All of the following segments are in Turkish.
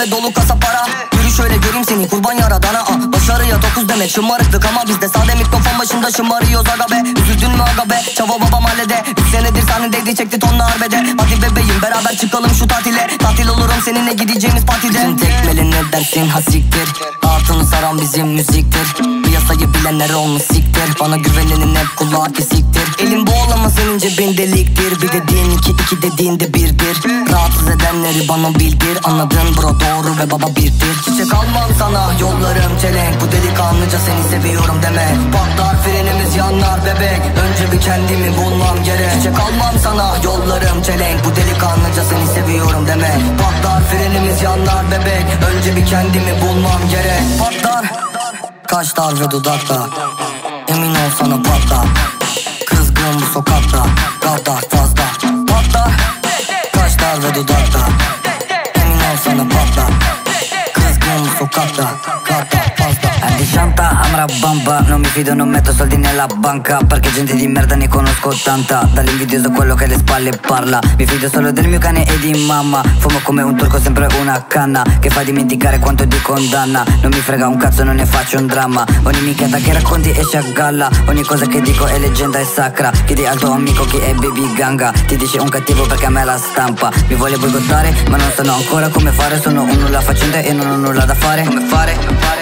ve dolu kasa para. Yürü şöyle göreyim seni kurban yaradana ah. Başarıya dokuz demek şımarıklık ama bizde Sade mikrofon başında şımarıyoruz aga be. Üzüldün mü aga be? Çava babam hallede Üç senedir sahnedeydi çekti tonla harbede Hadi bebeğim beraber çıkalım şu tatile. Tatil olurum seninle gideceğimiz partide. Bizim tekmeli ne dersin? Hasiktir Altını saran bizim müziktir. Piyasayı bilenler olmuş siktir. Bana güvenenin hep kulağı kesiktir Elim bol ama senin cebin deliktir. Bir dediğin iki iki dediğin de birdir. Rahatsız edenleri bana bildir. Anladın bro doğru ve baba birdir. Çiçek almam sana yollarım çelenk. Bu delikanlıca seni seviyorum deme. Patlar frenimiz yanar bebek. Önce bir kendimi bulmam gerek. Çiçek almam sana yollarım çelenk. Bu delikanlıca seni seviyorum Patlar frenimiz yanar bebek. Önce bir kendimi bulmam gerek. Patlar Kaşlar ve dudakta Emin ol sana patlar Bu sokakta Gaddar fazla Anni Shanta, Amra Bamba Non mi fido, non metto soldi nella banca. Perché gente di merda ne conosco tanta. Dall'invidioso quello che alle spalle parla. Mi fido solo del mio cane e di mamma. Fumo come un turco, sempre una canna Che fa dimenticare quanto di condanna. Non mi frega un cazzo, non ne faccio un dramma. Ogni minchiata che racconti esce a galla Ogni cosa che dico è leggenda e sacra. Chiedi al tuo amico chi è baby ganga. Ti dice un cattivo perché a me la stampa. Mi vuole boicottare ma non sanno ancora come fare. Sono un nulla facente e non ho nulla da fare Come fare,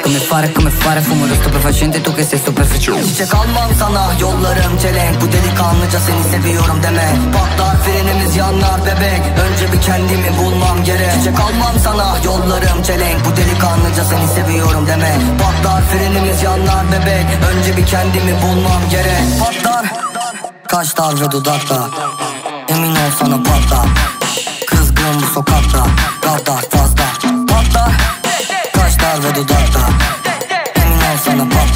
come fare, come fare Fumo lo stupefacente tu che sei superficiale. Çiçek almam sana yollarım çelenk Bu delikanlıca seni seviyorum deme Patlar frenimiz yanar bebek Önce bir kendimi bulmam gerek Çiçek almam sana yollarım çelenk Bu delikanlıca seni seviyorum deme Patlar frenimiz yanar bebek Önce bir kendimi bulmam gerek Patlar Kaşlar ve dudakta Emin ol sana patlar Kızgın bu sokakta Gaddar fazla dudakta Emin ol sana patla